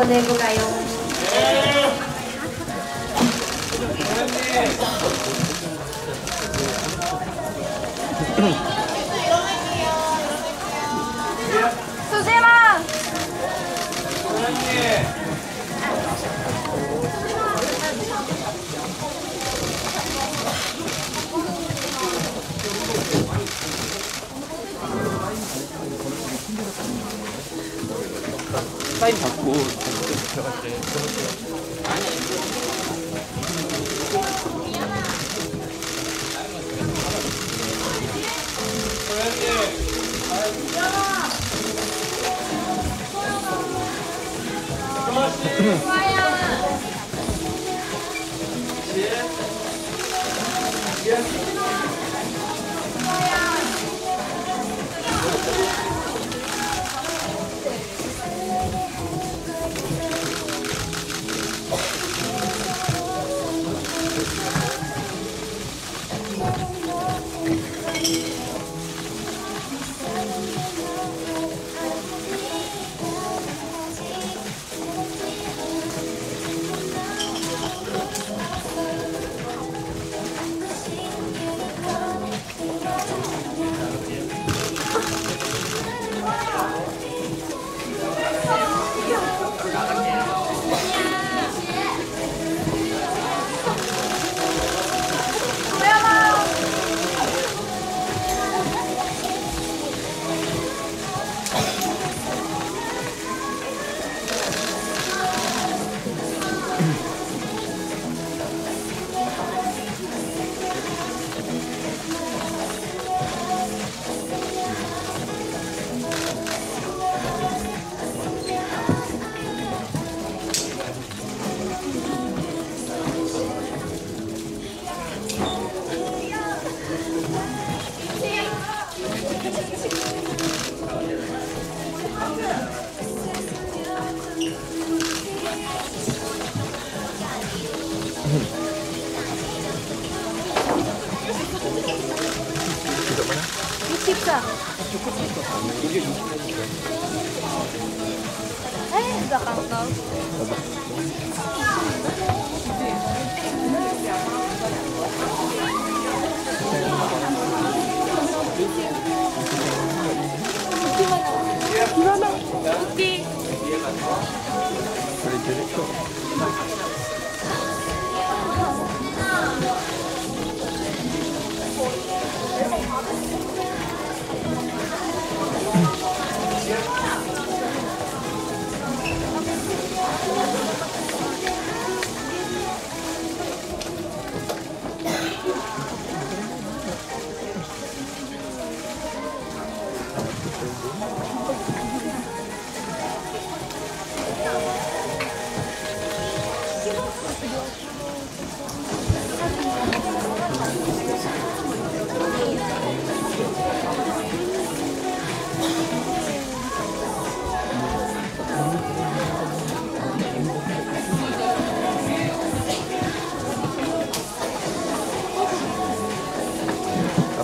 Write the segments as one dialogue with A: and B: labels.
A: bonego kayong Susiman!
B: 사인 받고 들어갈 때
A: Chipsa.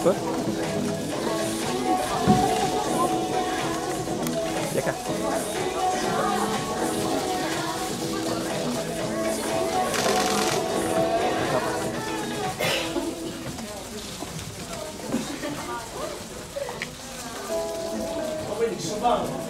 B: Apa? 吃饭了吗？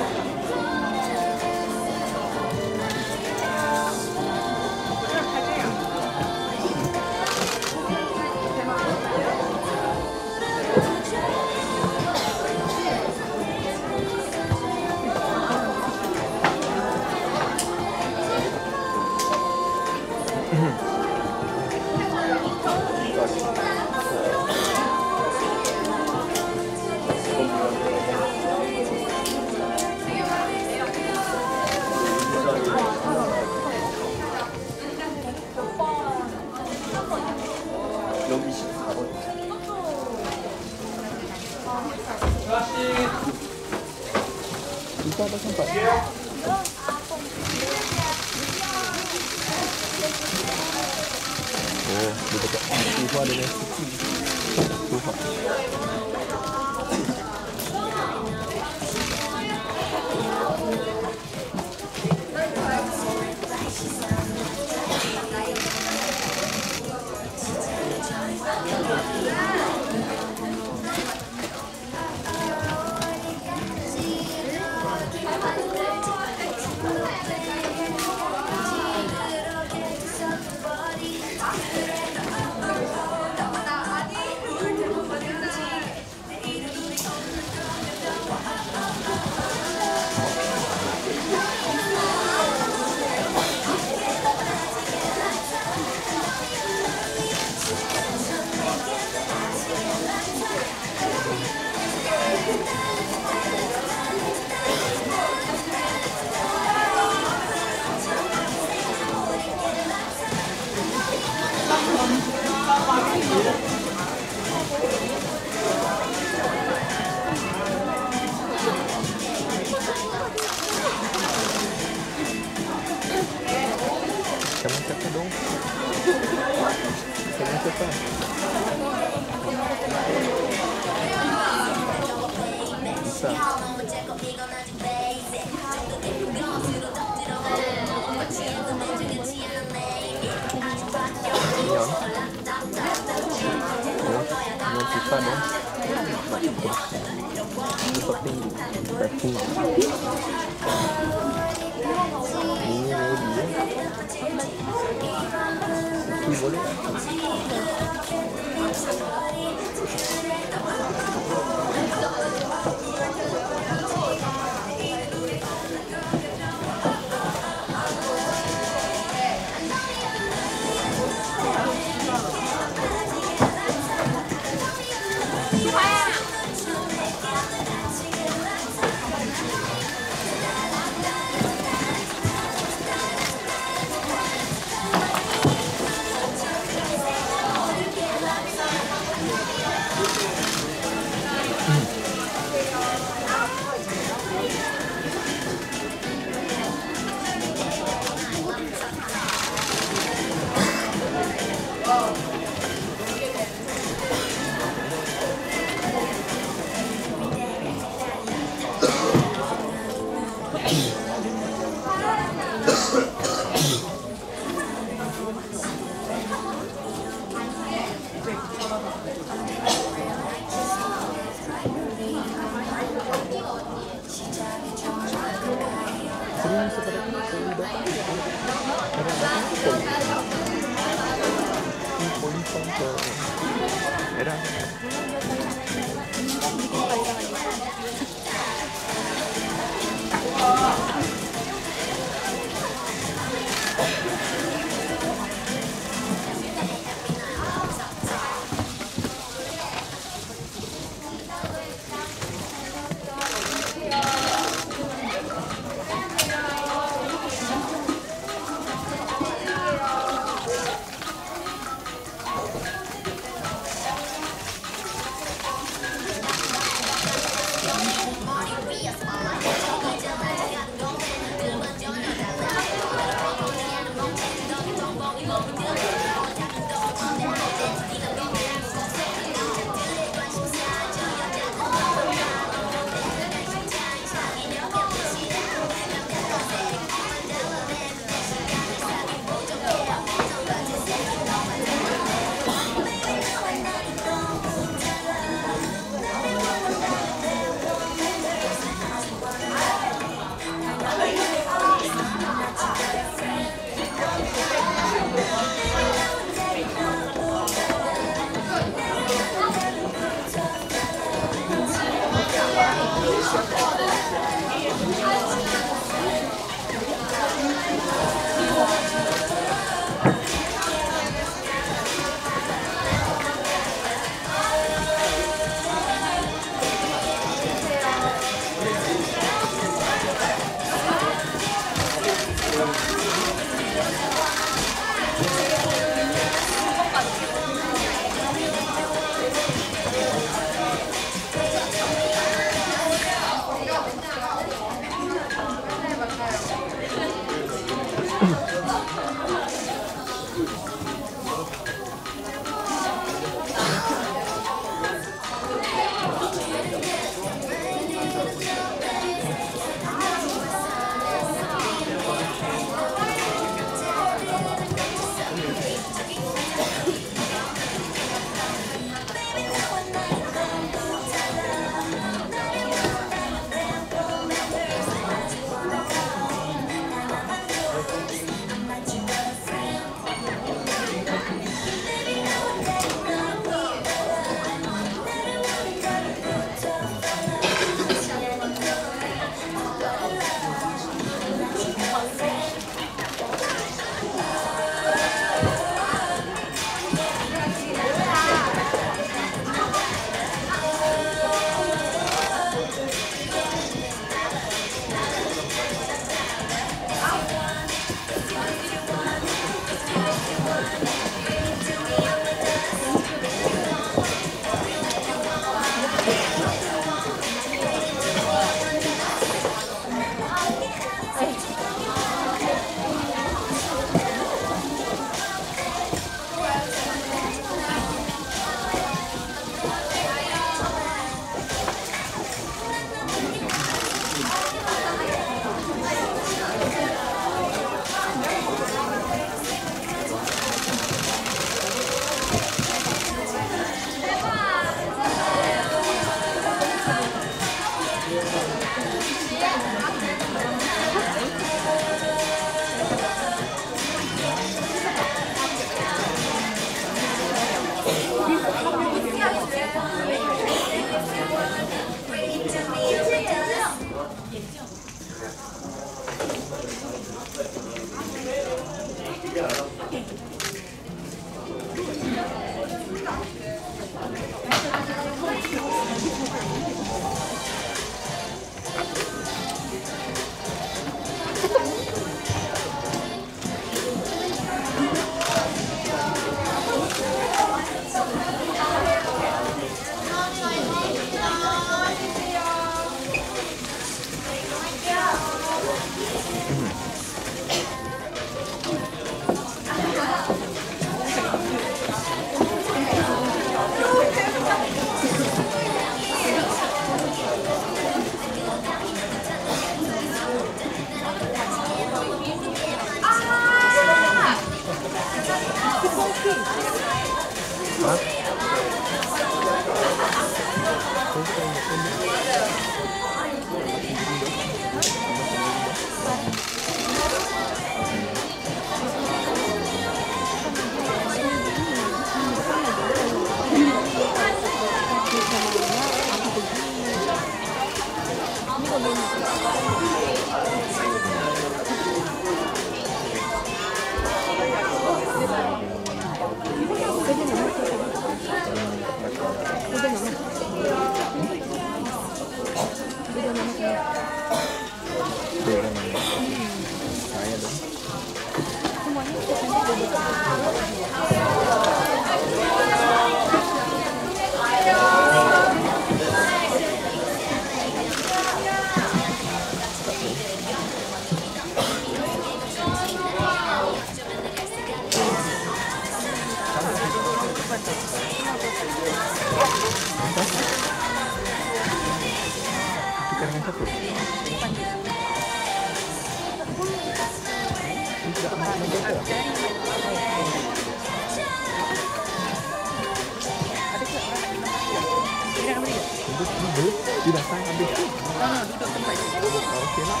B: Lah.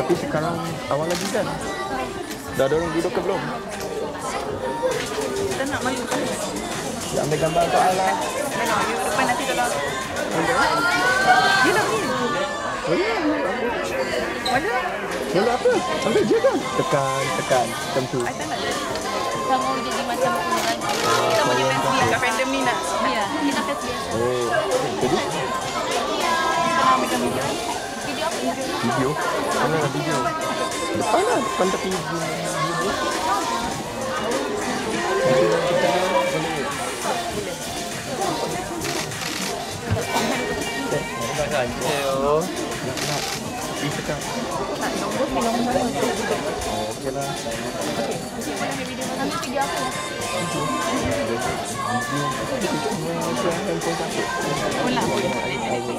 B: Tapi sekarang awal lagi kan? Dah ada orang duduk ke belum?
C: Kita nak maju.
B: Dia ambil gambar untuk Allah.
C: Mana? You depan nanti kalau. You nak ni?
B: Oh ya,
C: Mana?
B: Lalu apa? Ambil je kan? Tekan, tekan. Macam tu.
C: I tak nak bangau jadi macam aku lagi? kita punya fans dia. Kak fandom ni nak? Ya, kita fans dia.
B: Oh, jadi?
C: Kita nak ambilkan video Video?
B: Mana video? Depan lah, depan tepi video. Video kita boleh.
C: Boleh. Boleh. Boleh. Boleh.
B: Boleh. Okey lah.
D: Tak,
A: nanti ni nombor nanti video
D: apa ya? Okey. Okey. Okey. Okey. Okey. Okey. Okey. Okey.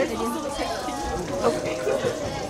D: Okey. Okey.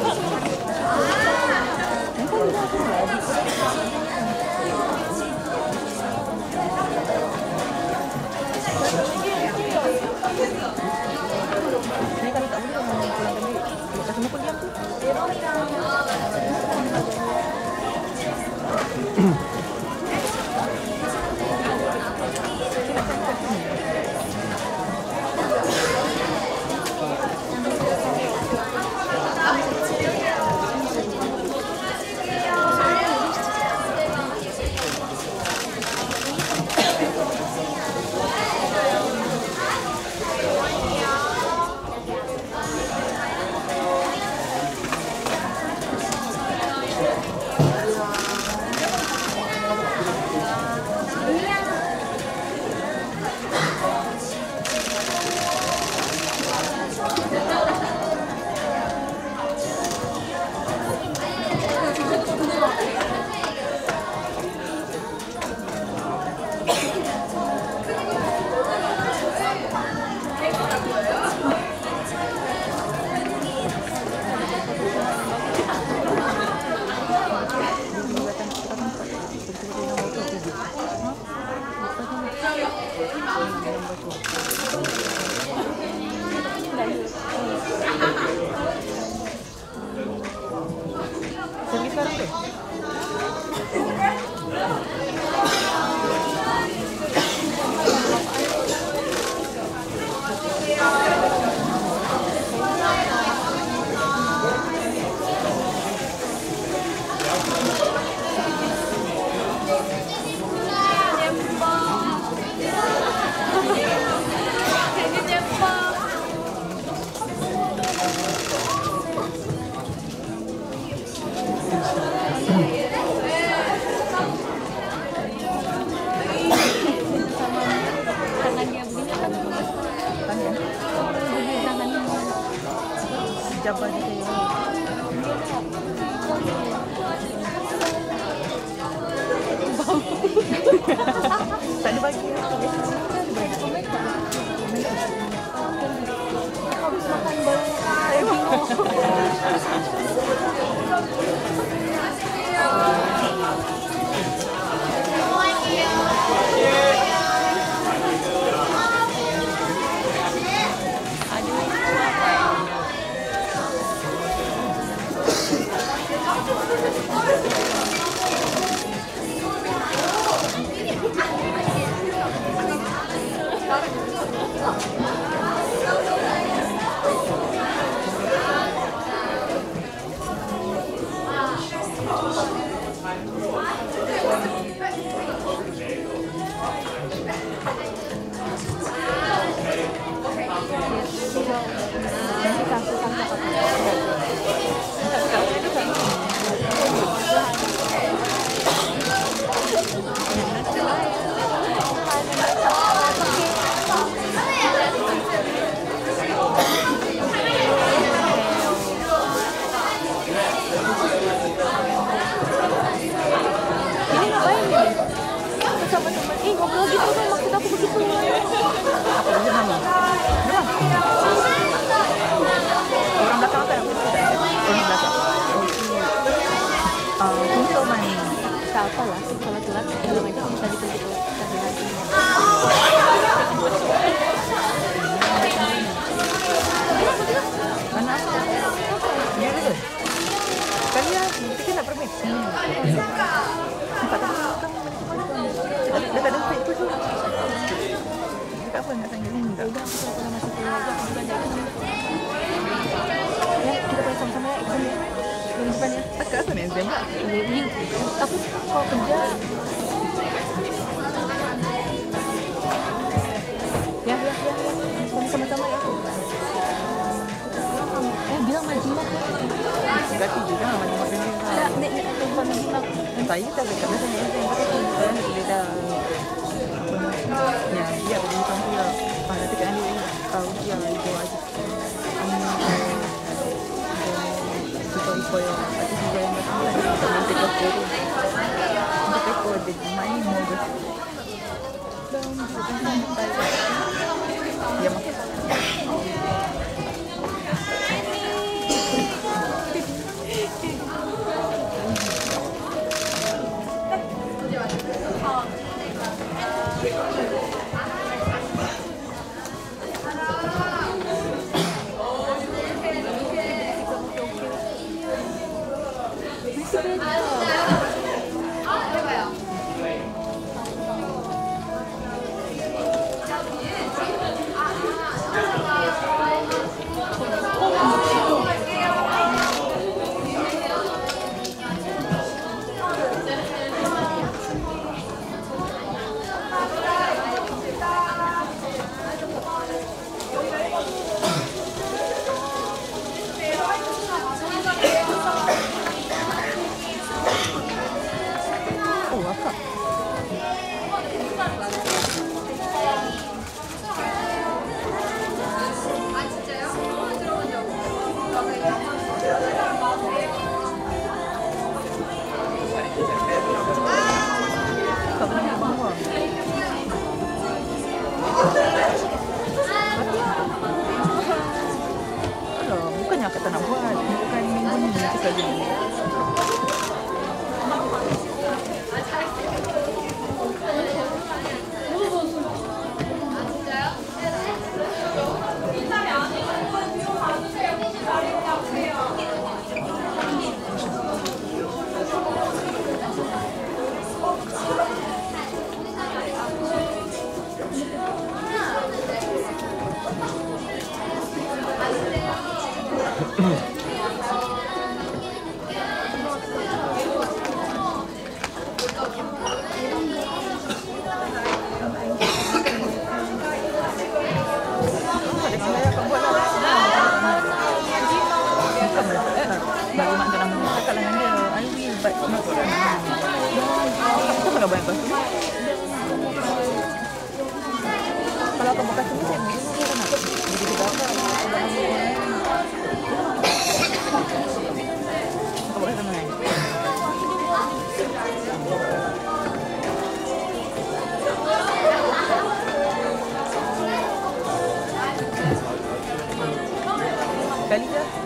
D: Itu mana
A: banyak banget. Kalau kamu
D: kasih ini saya mungkin kita nak
A: jadi kita. Kali ya.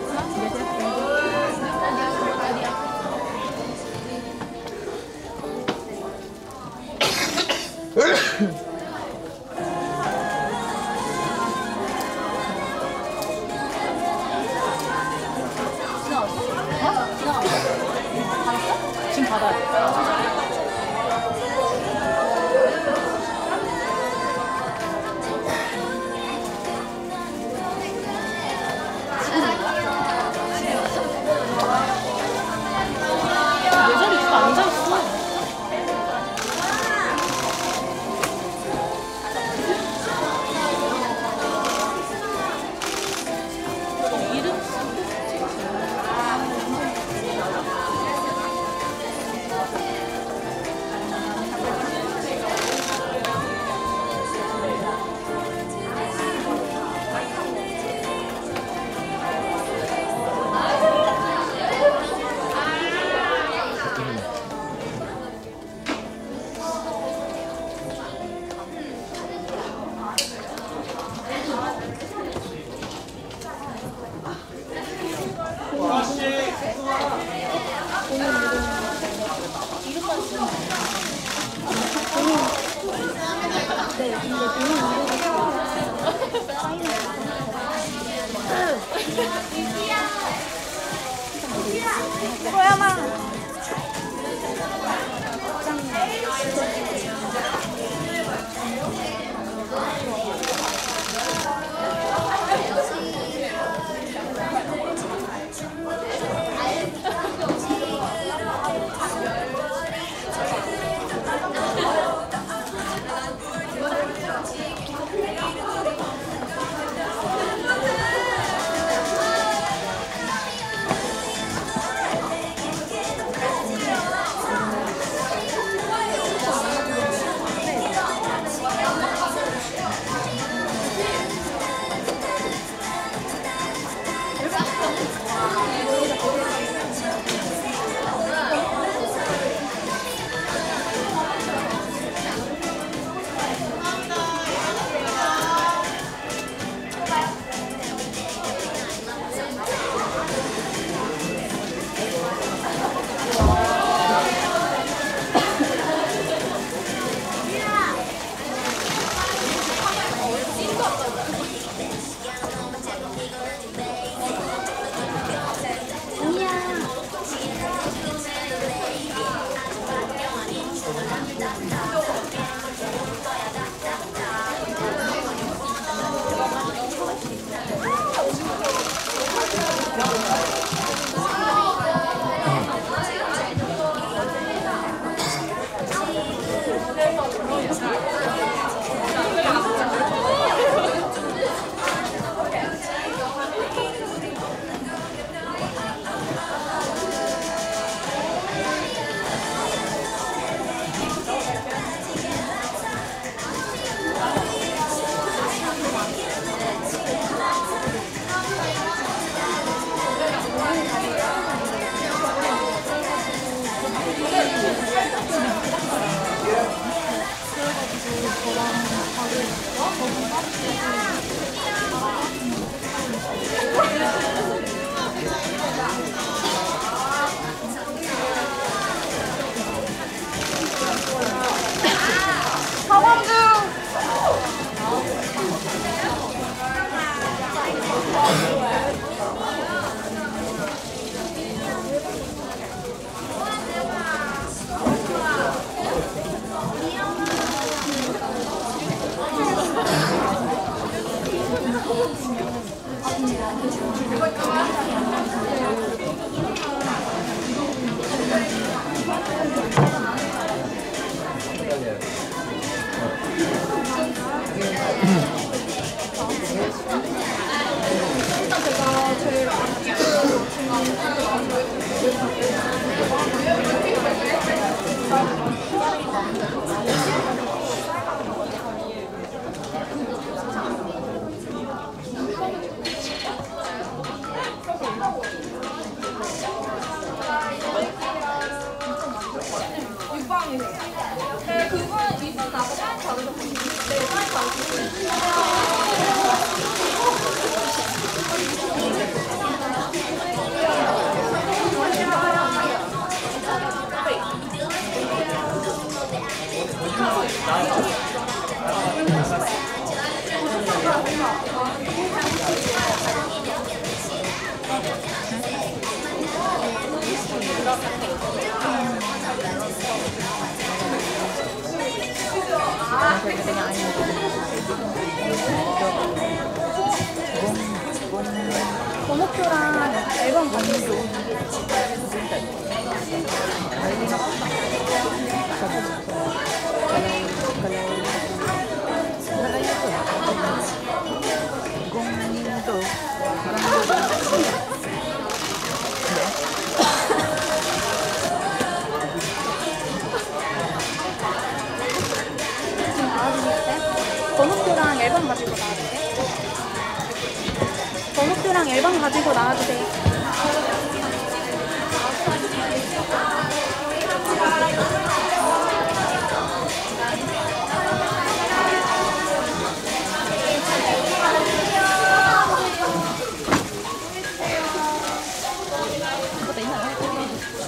A: tak ingat
D: lah.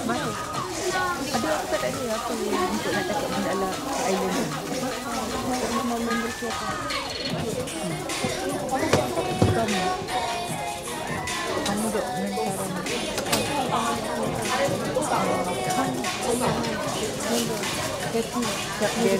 D: Mana? Ada apa tak ada apa untuk nak cakap dengan Island ni? Mereka mahu memberi apa? Orang yang tak suka ni. Kamu duduk dengan cara
C: ni. Kan, kamu duduk. Happy,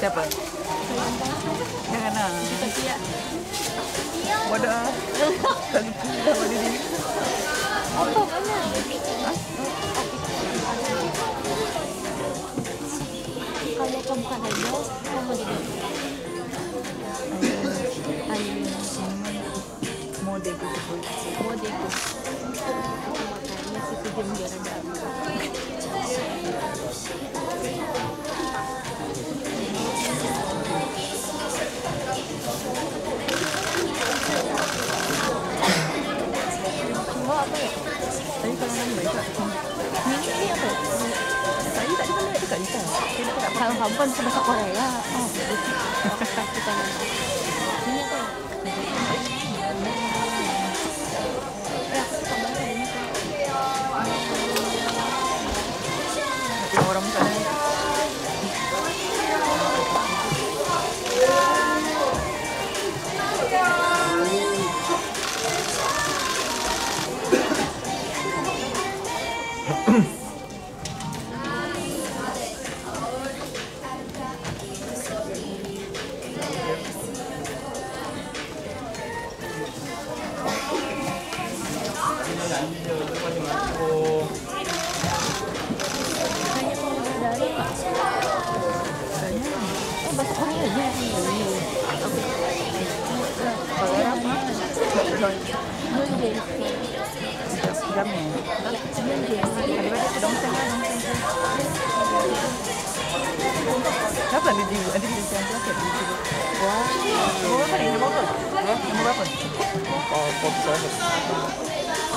D: Siapa? Jangan lah. Wadah. Apa dia?
C: Apa mana? Kalau kamu kan ada, kamu di
D: Ayo, mau dekat, mau Pun sebesar Kenapa ada di ada di sana kayak gitu? Wah, mau apa nih? Mau apa? Mau apa? Oh, pop saya.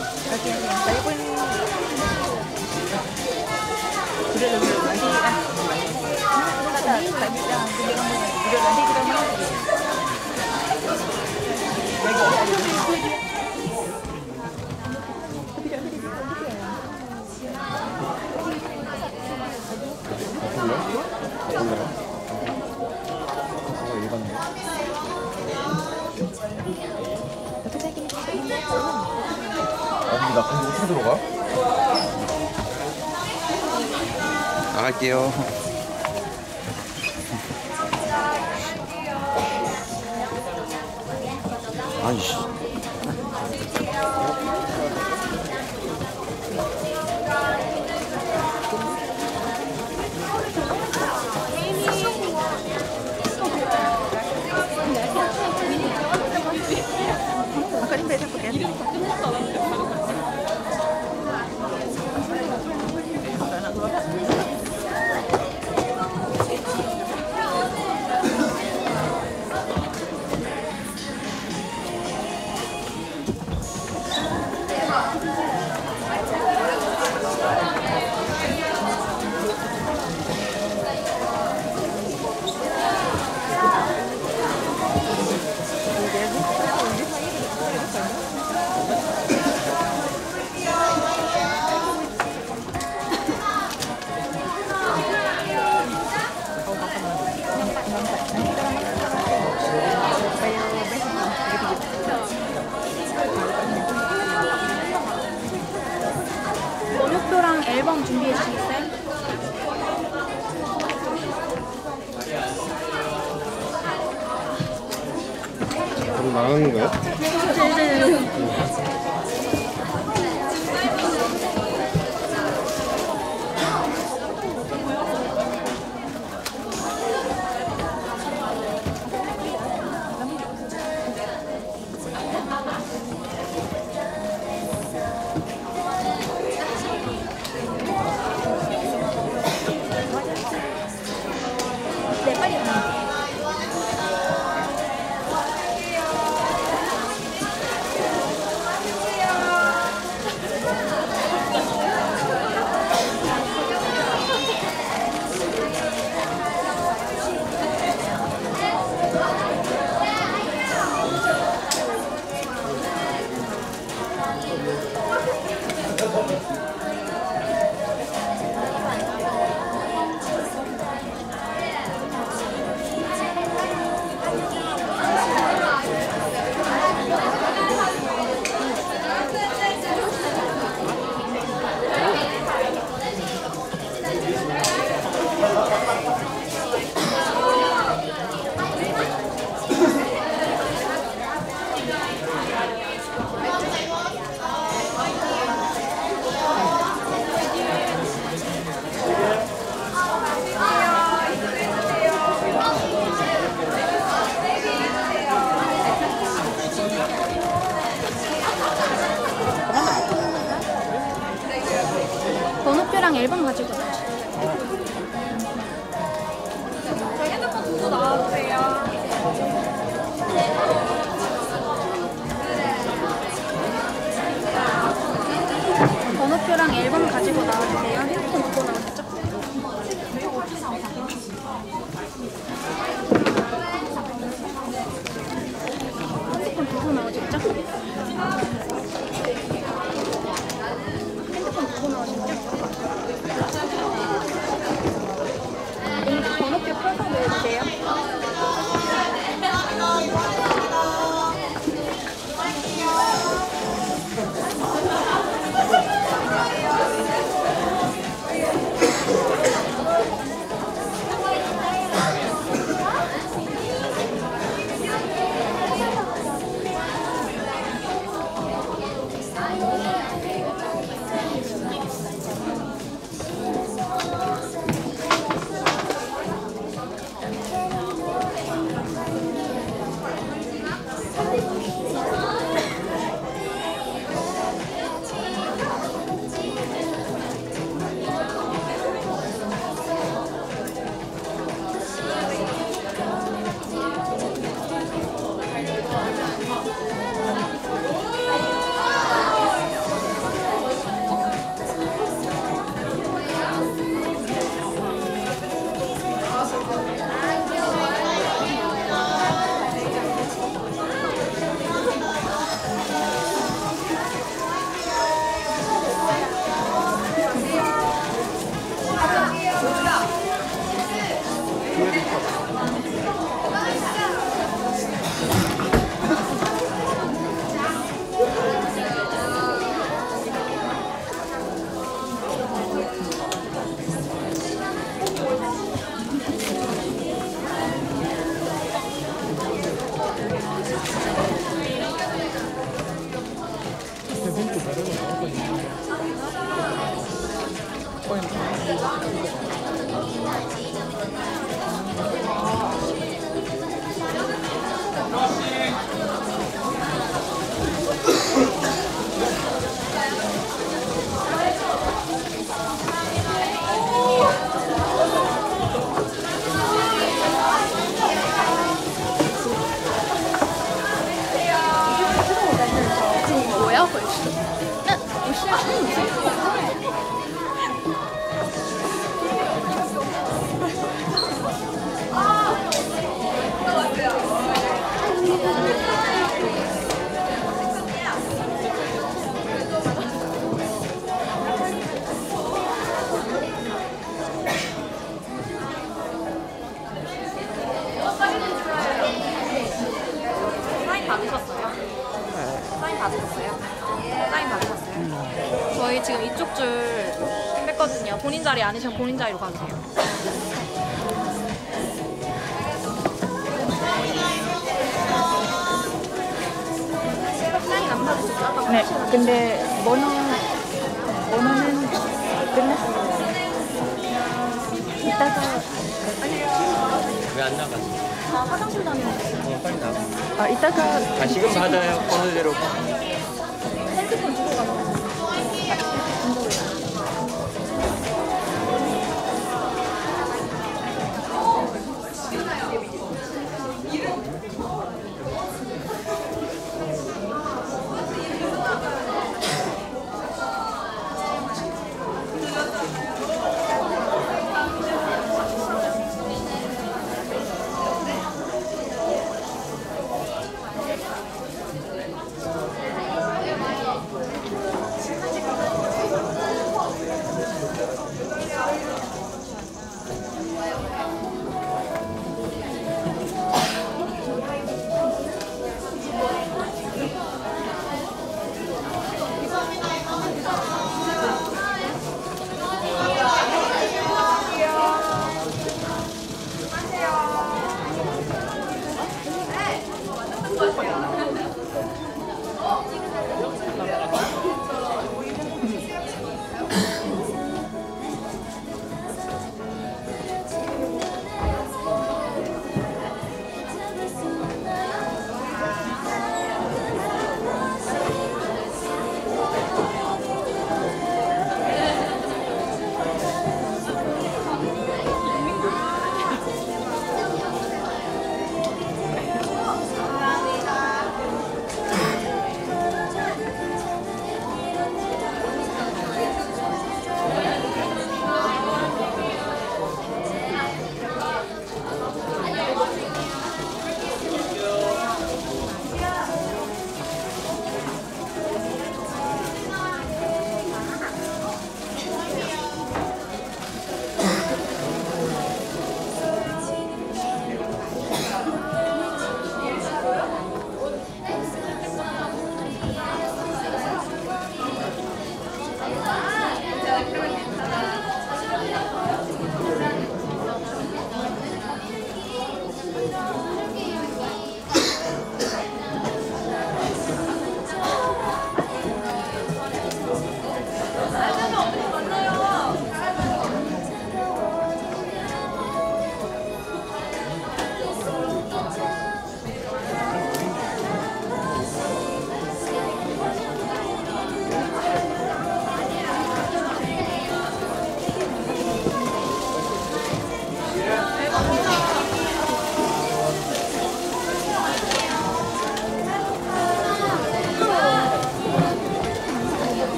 D: 아, 80. 80. 짧은. 그래도 많이. 아, 하다 갑니다. 그래도
E: 많이 그러면.
D: 내가. 몰라요?
E: 몰라요? 나 근데 어떻게 들어가? 나갈게요. 아이씨.
C: 앨범 준비해 주시겠어요?
E: 그럼 나가는 거야?
C: 네,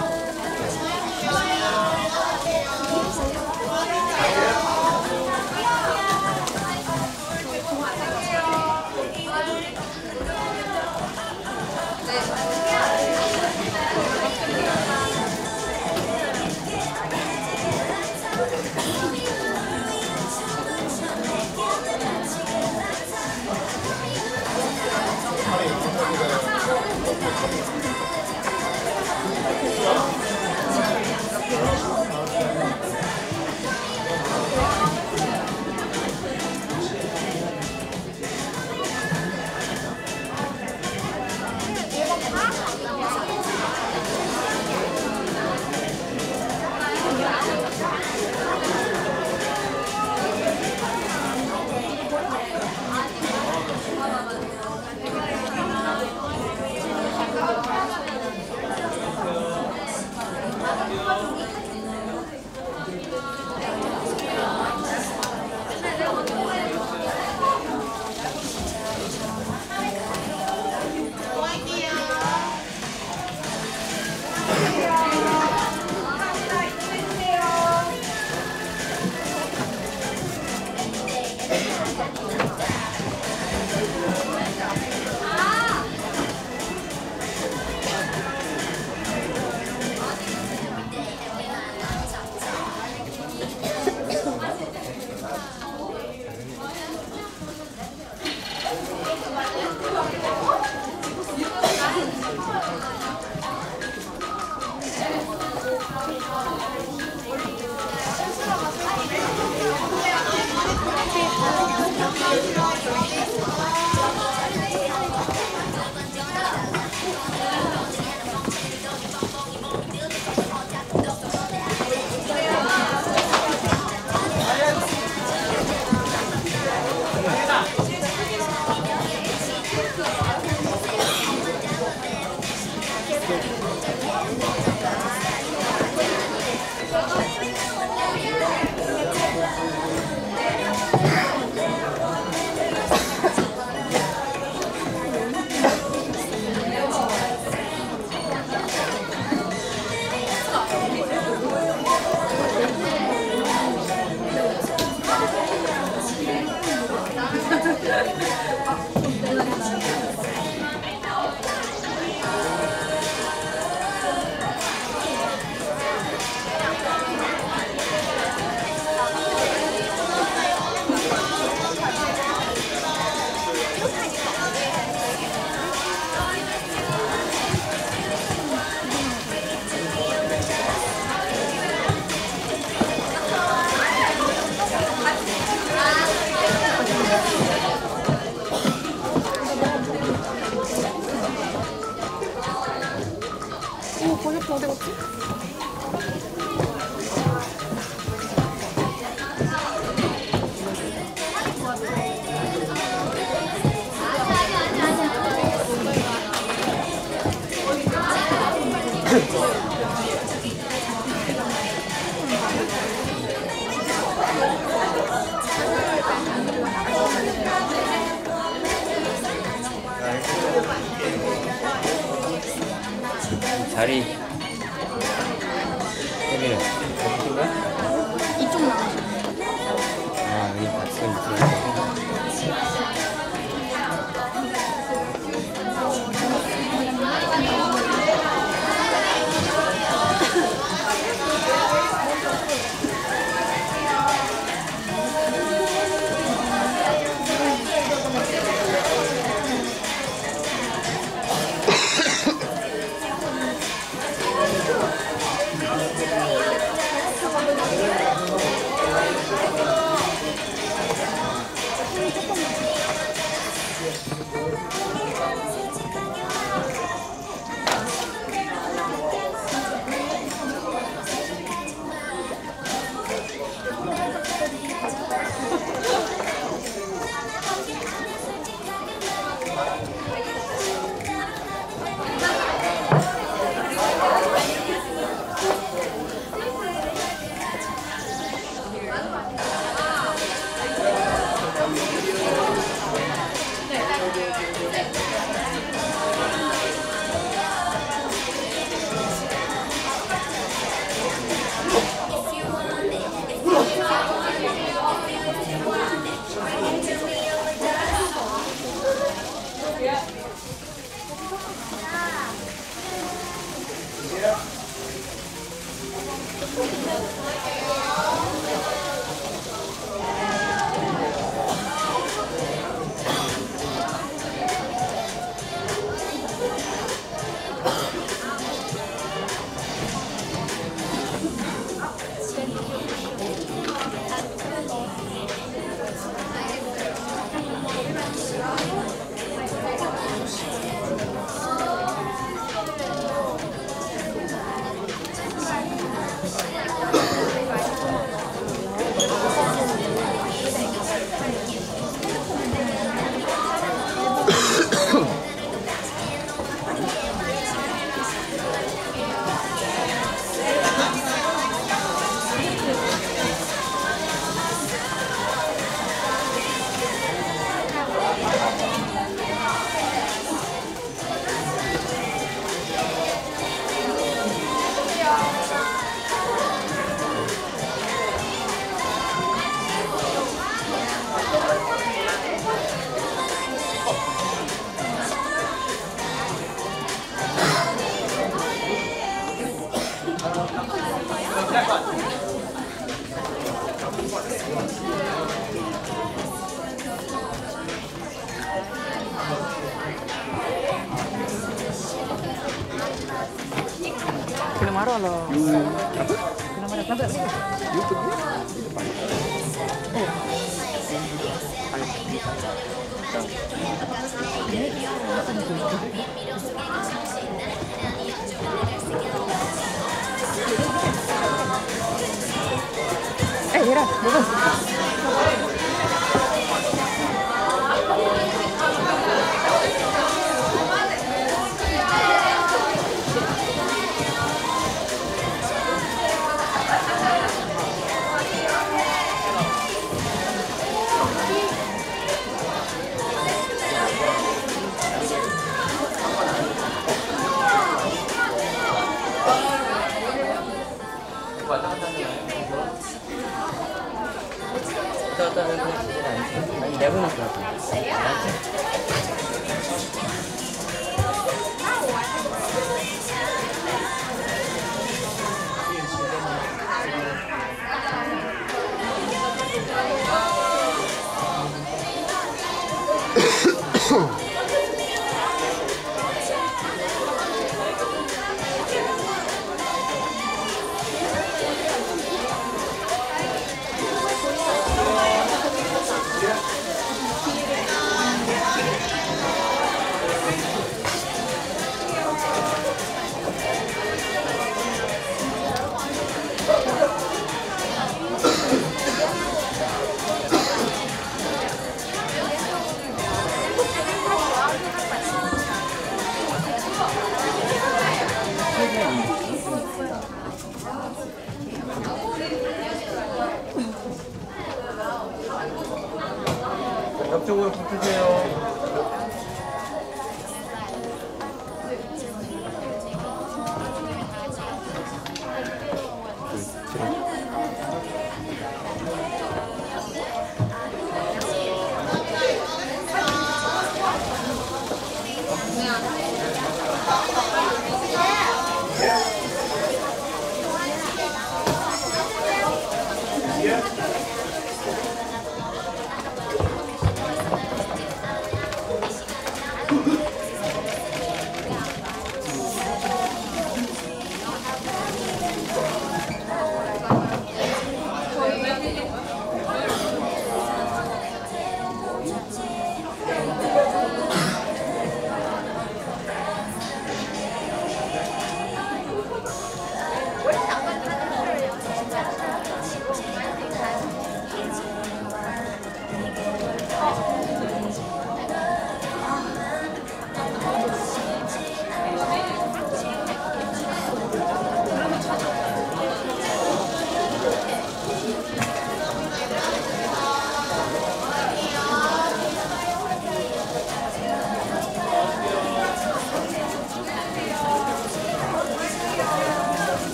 C: 오,
B: por.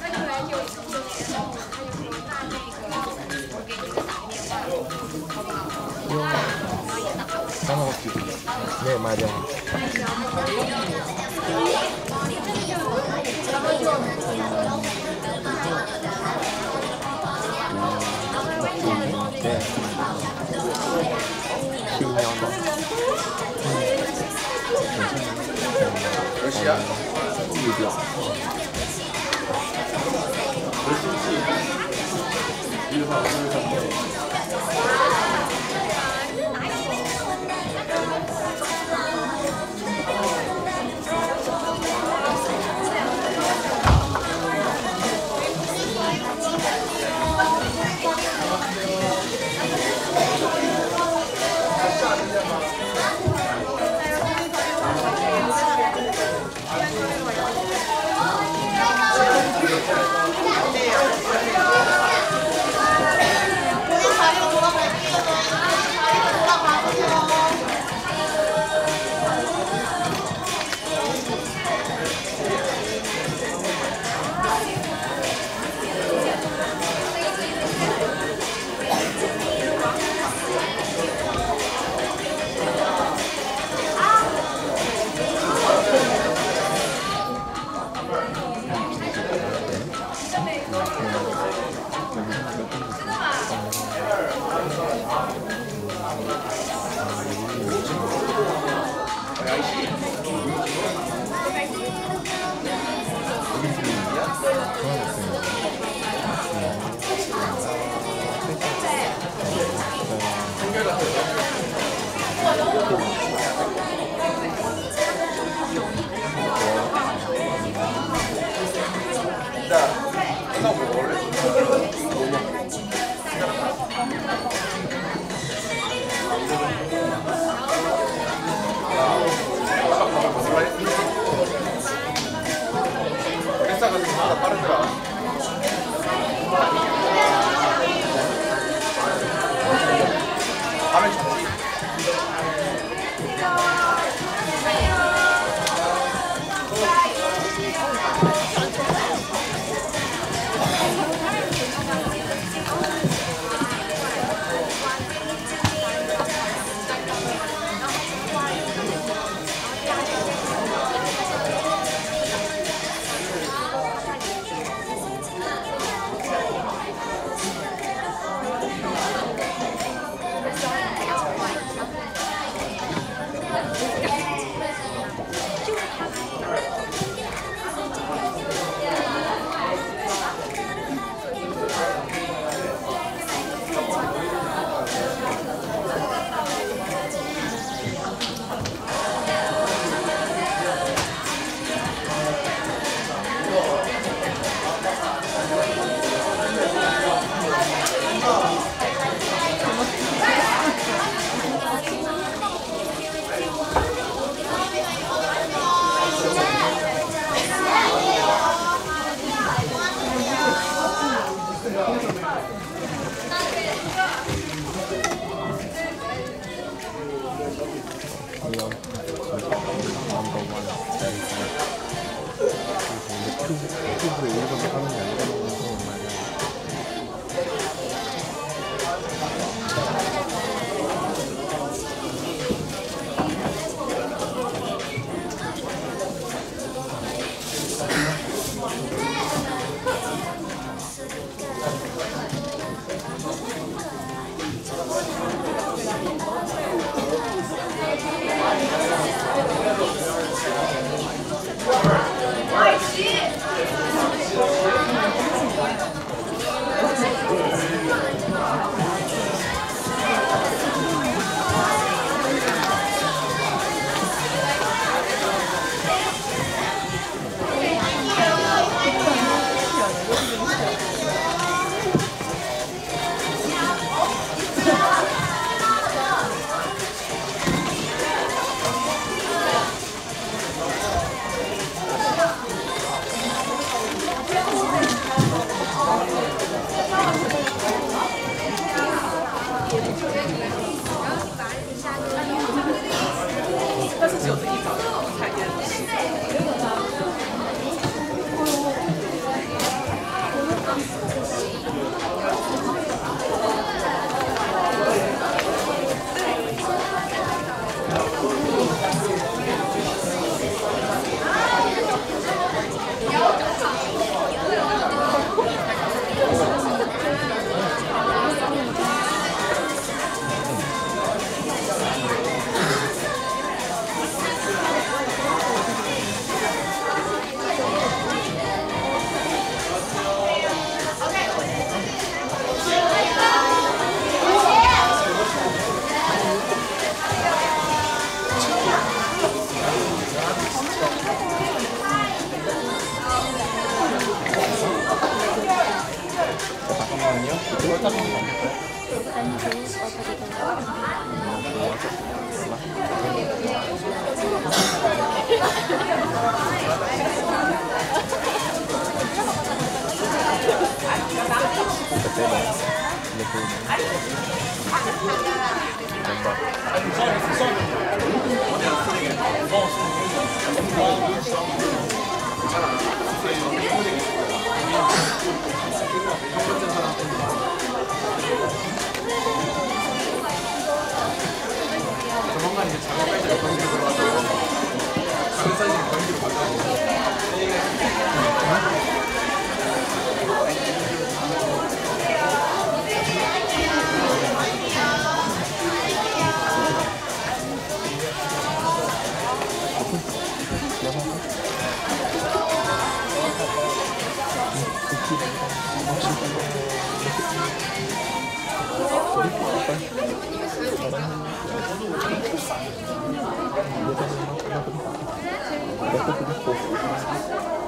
B: 那就那就就那
F: 个，他就做饭那个，
G: 我给你们打电话好
E: 不好？有啊，那。对。休眠的。没
G: 事啊，低调。
E: Yeah.
B: 한결같은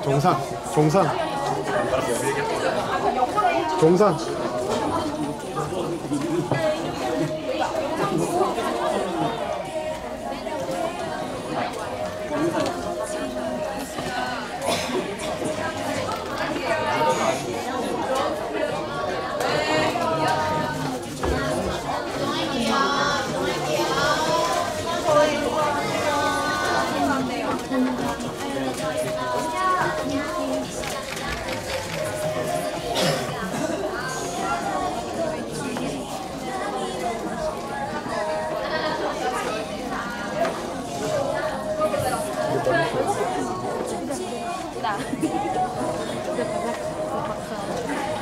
C: 정상, 정상. 정상. Dan ada.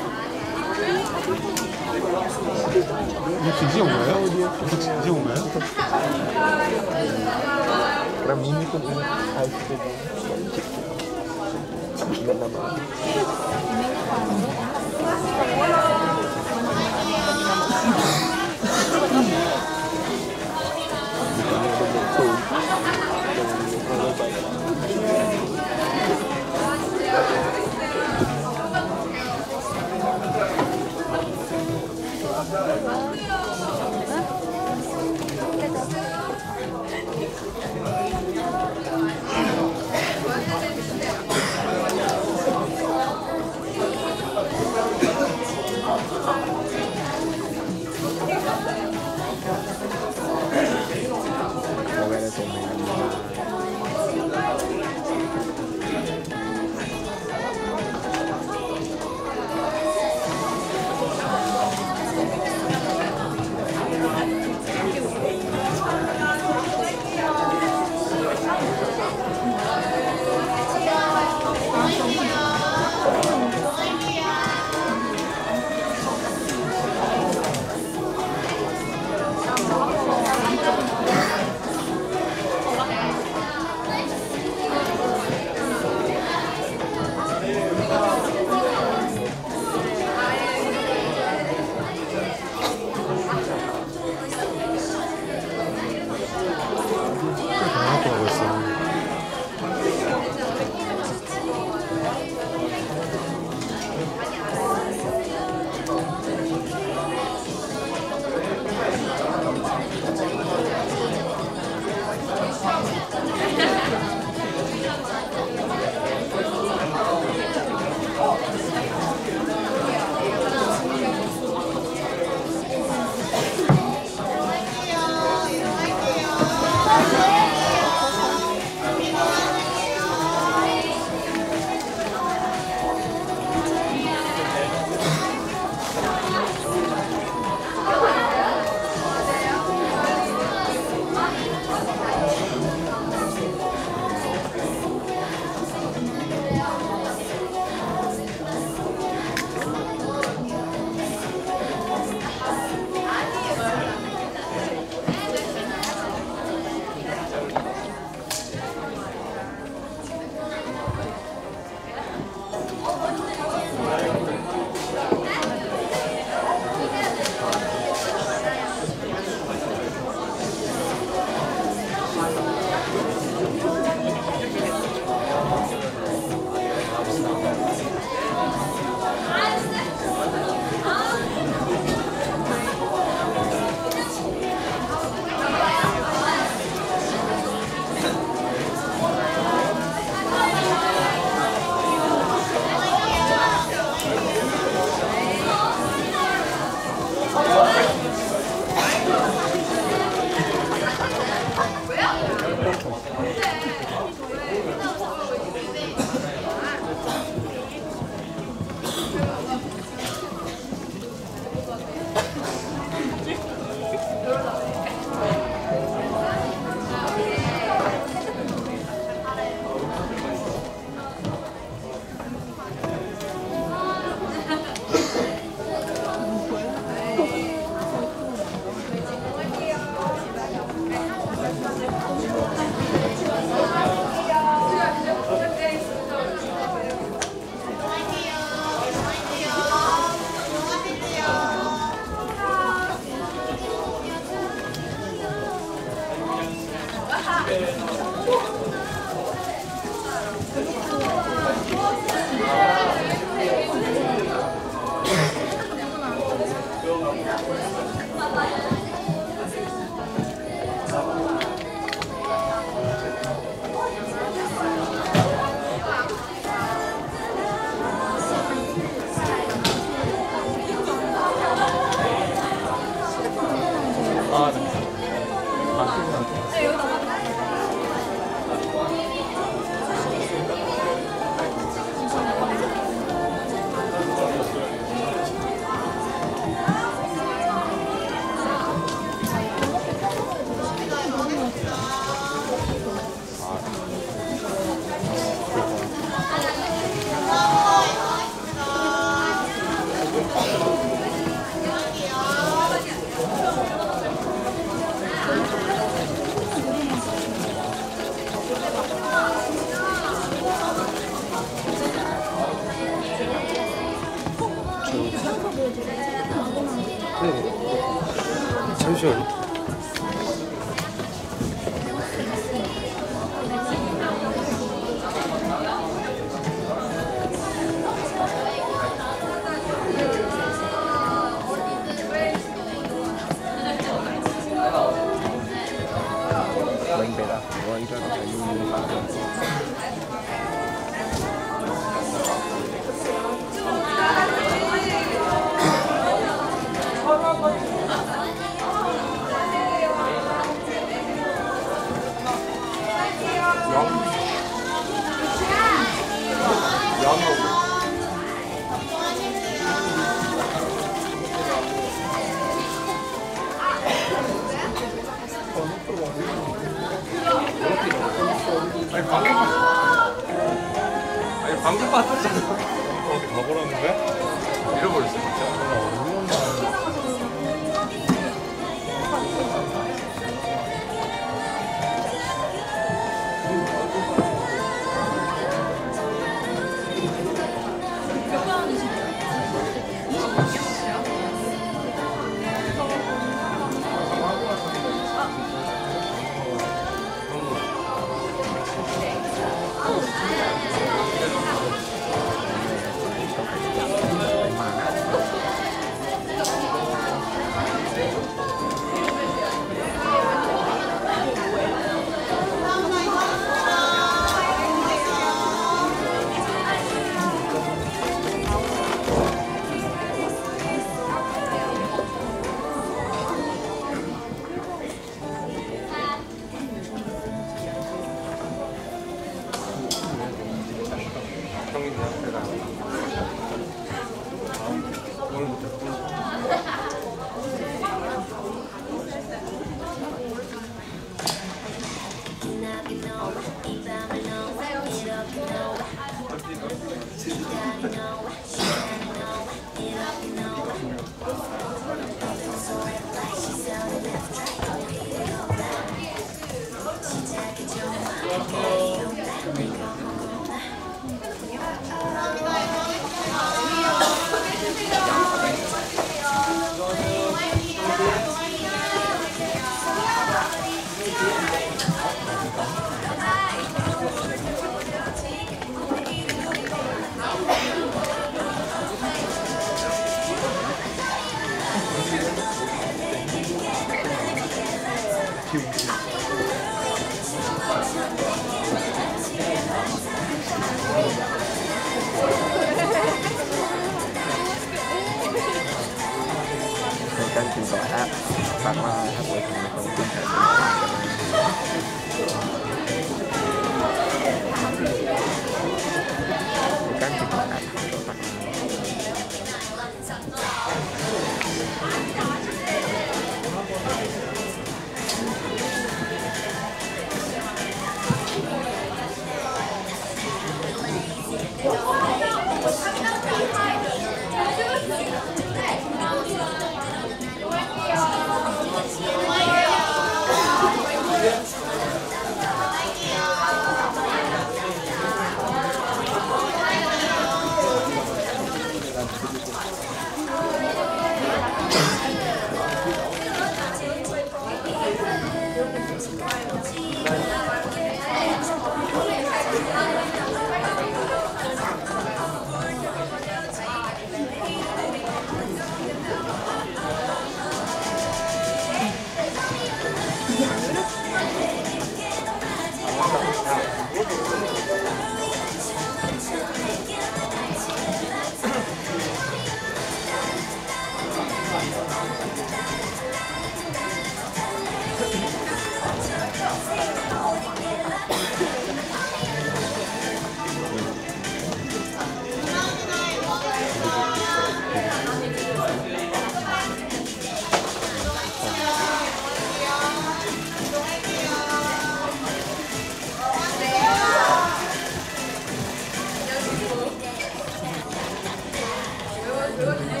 E: 감사합니다.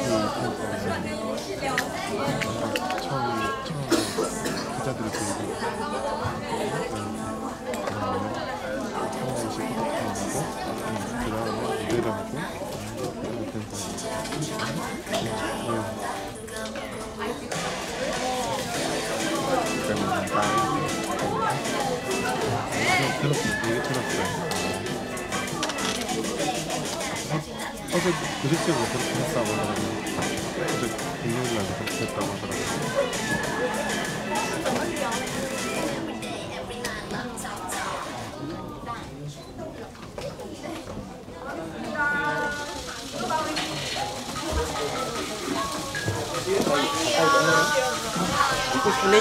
C: 어제 도시락을 그렇게 했다고 하더라고요. 어제 금요일 날 그렇게 했다고 하더라고요.
E: 이거 보내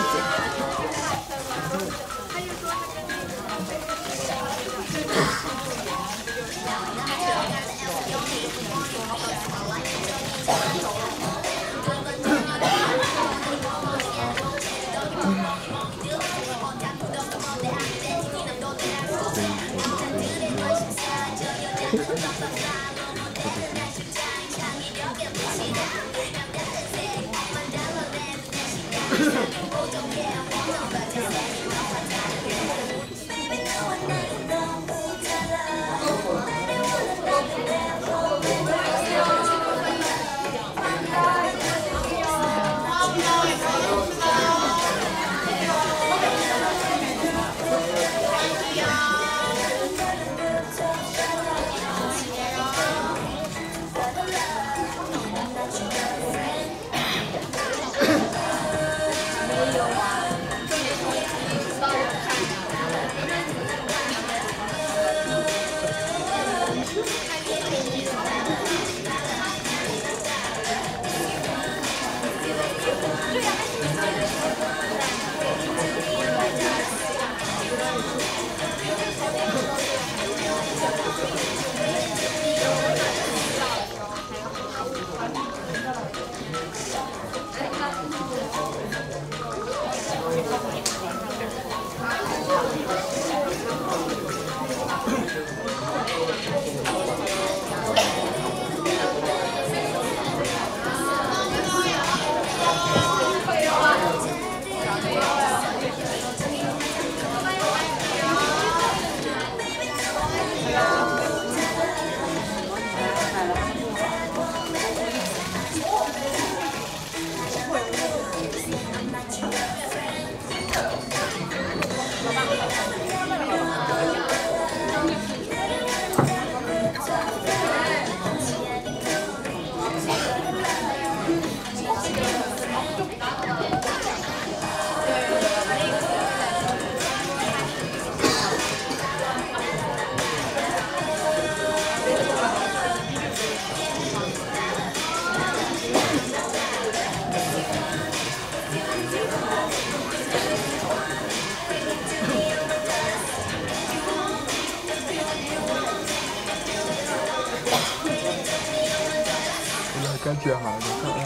B: 绝好
G: 了。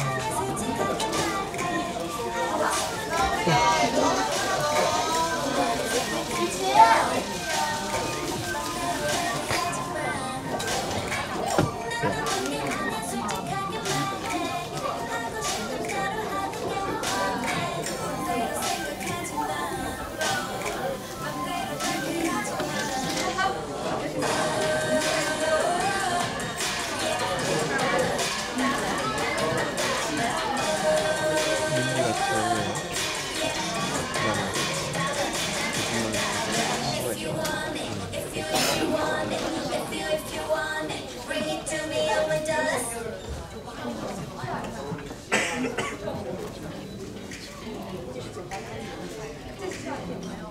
H: 这是要填吗？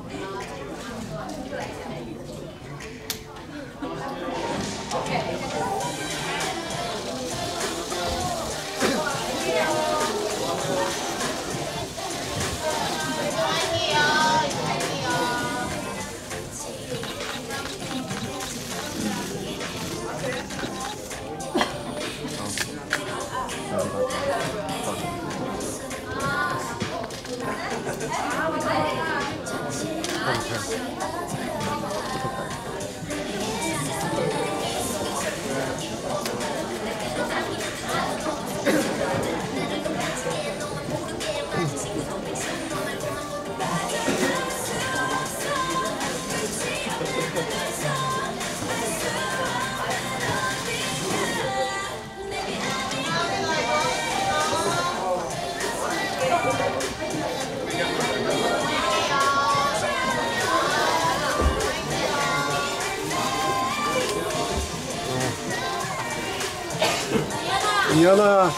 H: 那么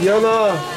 H: 미 안.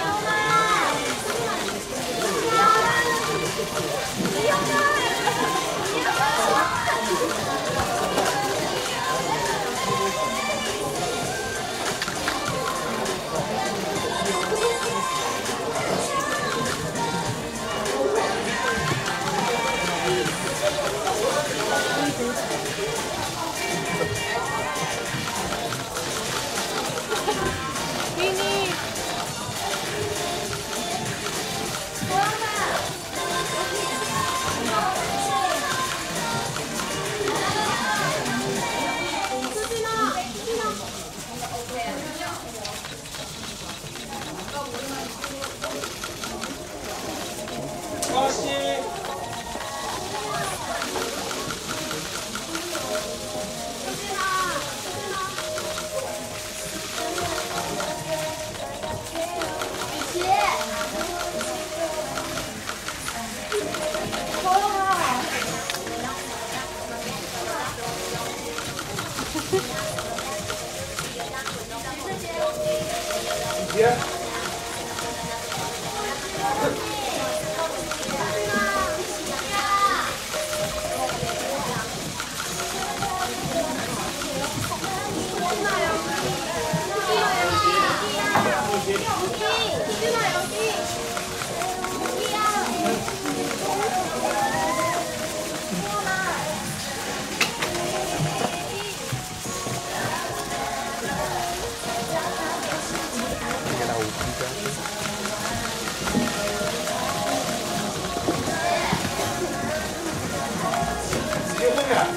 H: Yeah. 기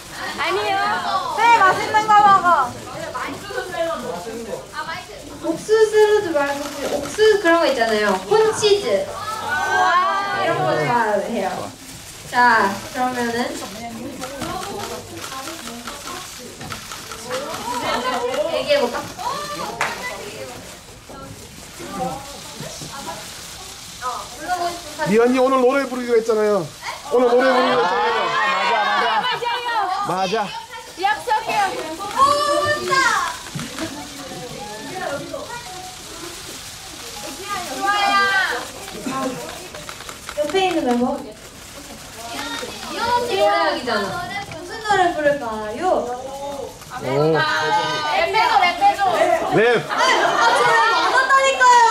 G: 아니요. 네, 맛있는 거 먹어.
H: 옥수수도 말고 그 옥수수 그런 거 있잖아요. 콘치즈. 이런 거 좋아해요. 자, 그러면은 얘기해 볼까? 어, 불러보고 싶은 가수.
B: 미연이 오늘 노래 부르기로 했잖아요. 오늘 노래 부르기로 했잖아요. 맞아, 맞아. 맞아.
G: 약속해요.
H: 옆에 있는 멤버? 이현씨 노래하기잖아. 무슨 노래 부를까요?
B: 오.
G: 랩해줘, 랩해줘.
B: 랩.
H: 아, 저랑 만났다니까요!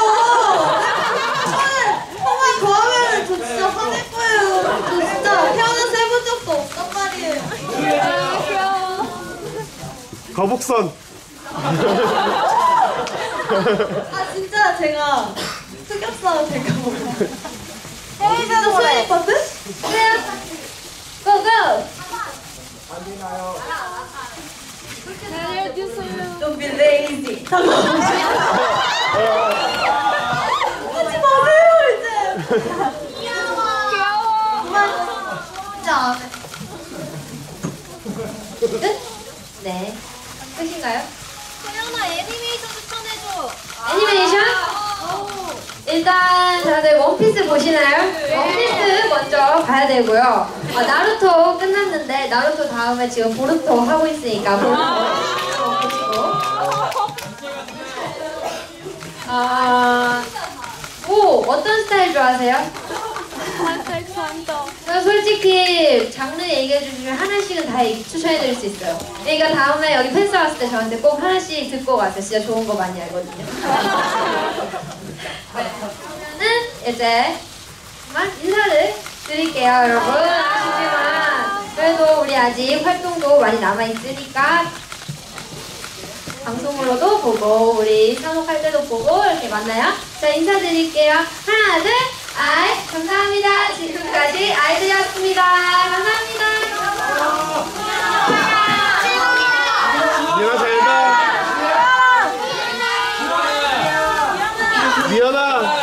H: 정말 더 하면 저 진짜 화낼 거예요. 저 진짜 태어나서 해본 적도 없단 말이에요.
B: 거북선.
H: 아, 진짜 제가 흑역사 될까 봐. 진짜 수현이 파트? 네. 고고! Don't be lazy. 하지 마세요, 이제. 귀여워. 그만. 진짜 안 해. 끝? 네. 끝인가요?
G: 태연아, 애니메이션 추천해줘.
H: 애니메이션? 일단 다들 원피스 보시나요? 원피스 먼저 봐야 되고요. 아, 나루토 끝났는데 나루토 다음에 지금 보루토 하고 있으니까 보루토 보시고. 아, 오 어떤 스타일 좋아하세요? 저는 솔직히 장르 얘기해 주시면 하나씩은 다 추천해드릴 수 있어요. 그러니까 다음에 여기 팬스 왔을 때 저한테 꼭 하나씩 듣고 가세요. 진짜 좋은 거 많이 알거든요. 그러면은 이제 그만 인사를 드릴게요, 여러분. 아쉽지만 그래도 우리 아직 활동도 많이 남아 있으니까 방송으로도 보고 우리 산옥할 때도 보고 이렇게 만나요. 자 인사드릴게요. 하나 둘 아이, 감사합니다. 지금까지 아이들이었습니다. 감사합니다. 미연아 잘가 미연아